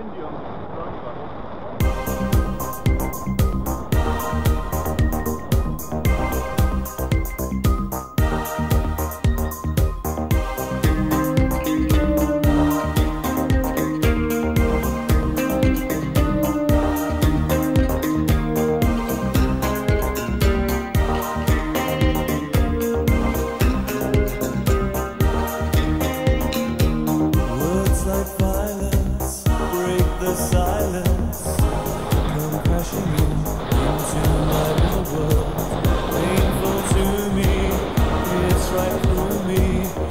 windy on through me.